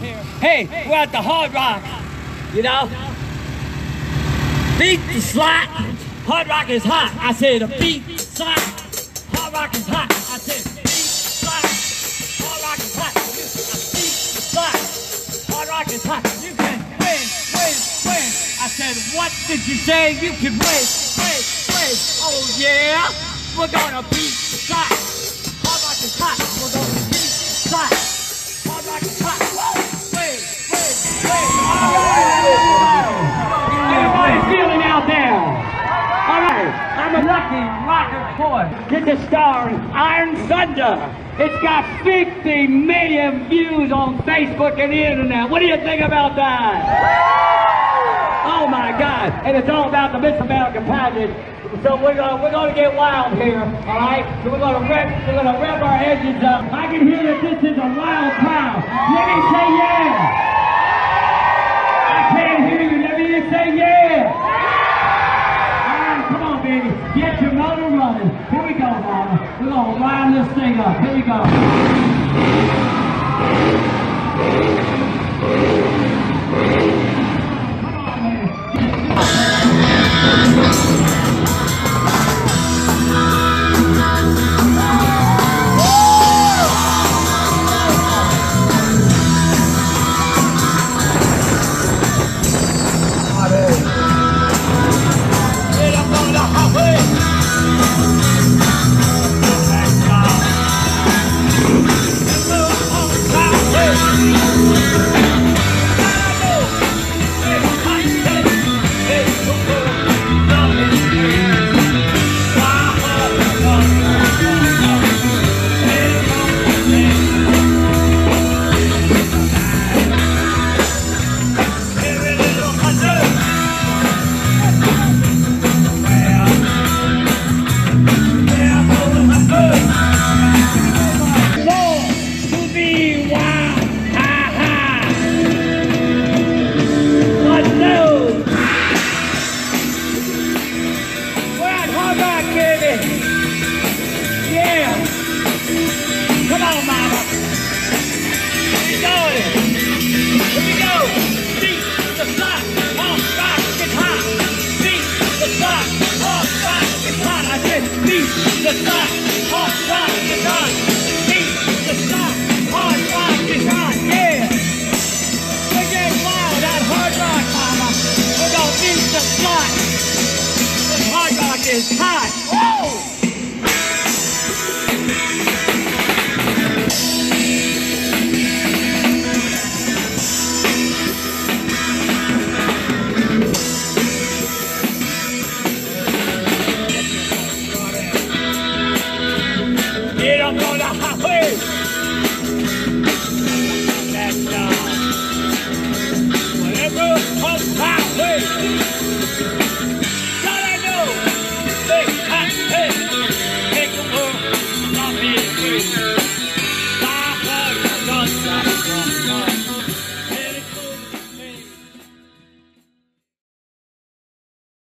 Hey, we're at the Hard Rock, you know? Beat the slot. Hard Rock is hot. I said a beat slot. Hard Rock is hot. I said beat beat slot. Hard Rock is hot. You can win, win, win. I said, what did you say? You can win, win, win. Oh yeah, we're gonna beat the slot. Hard Rock is hot. Boy. Is starring Iron Thunder. It's got 50 million views on Facebook and the internet. What do you think about that? Oh my God! And it's all about the Miss America pageant. So we're gonna we're gonna get wild here, all right? So we're gonna rev we're gonna rev our engines up. I can hear that this is a wild crowd. Let me say yeah. I can't hear you. Let me say yeah. All right, come on, baby. Get your Here we go, mama. We're gonna line this thing up. Here we go. Yeah. Come on, mama. Go. Beat the clock. Rock, hot. Beat the clock. Rock, hot. I said beat the clock. Rock, hot. Beat the clock. Rock, hot. Yeah. We get wild at hard rock, mama. We're gonna beat the clock. Hard rock is hot.